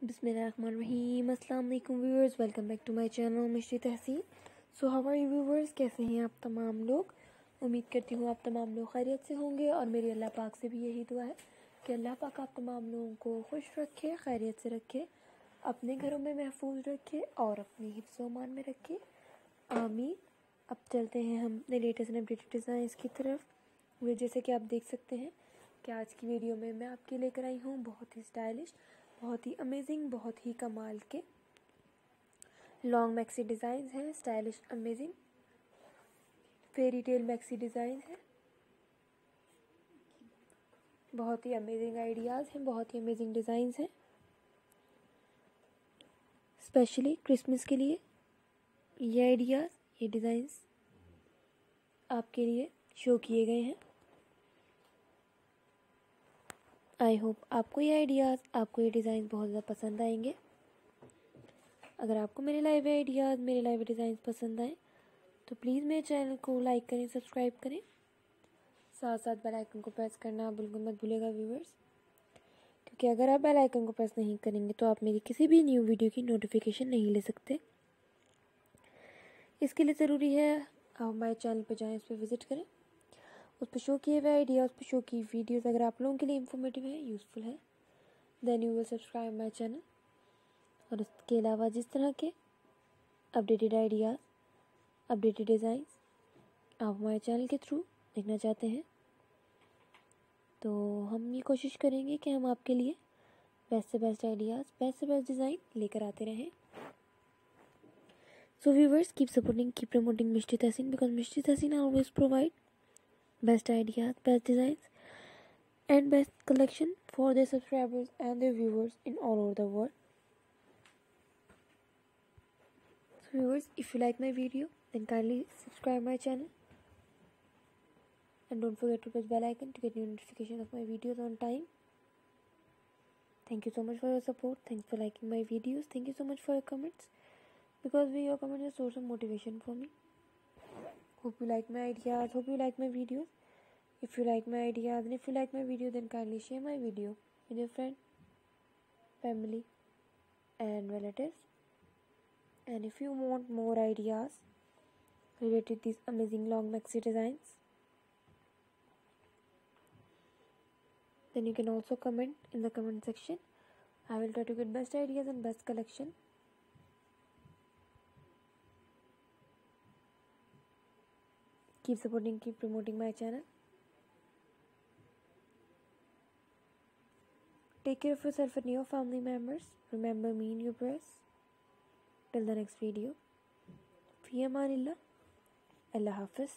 अस्सलाम वालेकुम viewers, welcome back to my channel Mishri Tahseen. So you viewers? कैसे हैं आप तमाम लोग? उम्मीद करती हूँ आप तमाम लोग खैरियत से होंगे और मेरी अल्लाह पाक से भी यही दुआ है कि अल्लाह पाक आप तमाम लोगों को खुश रखे, खैरियत से रखे, अपने घरों में महफूज रखे और अपनी हिफ्सोमान में रखे। आमीन। अब चलते हैं हम अपने लेटेस्ट एंड अपडेटेड डिज़ाइन की तरफ़। जैसे कि आप देख सकते हैं कि आज की वीडियो में मैं आपके लेकर आई हूँ बहुत ही स्टाइलिश बहुत ही अमेजिंग बहुत ही कमाल के लॉन्ग मैक्सी डिज़ाइन हैं stylish amazing fairy tale maxi design है। बहुत ही अमेजिंग आइडियाज़ हैं, बहुत ही अमेजिंग डिज़ाइंस हैं। स्पेशली क्रिसमस के लिए ये आइडियाज़ ये डिज़ाइंस आपके लिए शो किए गए हैं। आई होप आपको ये आइडियाज़, आपको ये डिज़ाइन बहुत ज़्यादा पसंद आएँगे। अगर आपको मेरे लाइव आइडियाज़, मेरे लाइव डिज़ाइन पसंद आए तो प्लीज़ मेरे चैनल को लाइक करें, सब्सक्राइब करें। साथ साथ बेल आइकन को प्रेस करना बिल्कुल मत भूलेगा व्यूवर्स क्योंकि अगर आप बेल आइकन को प्रेस नहीं करेंगे तो आप मेरी किसी भी न्यू वीडियो की नोटिफिकेशन नहीं ले सकते। इसके लिए ज़रूरी है, आप हमारे चैनल पर जाएँ, उस पर विज़िट करें। उस पर शो किए हुए आइडिया उस पर शो की वीडियोस अगर आप लोगों के लिए इन्फॉर्मेटिव है यूज़फुल है then you will subscribe my channel और उसके अलावा जिस तरह के अपडेटेड आइडियाज़ अपडेटेड डिज़ाइंस आप हमारे चैनल के थ्रू देखना चाहते हैं तो हम ये कोशिश करेंगे कि हम आपके लिए बेस्ट से बेस्ट आइडियाज़ बेस्ट से बेस्ट डिज़ाइन लेकर आते रहें। So viewers keep supporting keep promoting Misty Tahseen because Misty Tahseen always provide best ideas, best designs, and best collection for their subscribers and their viewers in all over the world. So viewers, if you like my video, then kindly subscribe my channel and don't forget to press bell icon to get new notifications of my videos on time. Thank you so much for your support. Thanks for liking my videos. Thank you so much for your comments because your comments are source of motivation for me. Hope you like my ideas. Hope you like my videos. If you like my ideas and if you like my video, then kindly share my video with your friend, family, and relatives. And if you want more ideas related to these amazing long maxi designs, then you can also comment in the comment section. I will try to get best ideas and best collection keep supporting keep promoting my channel take care of yourself and your family members remember me in your prayers till the next video fi amanillah allah hafiz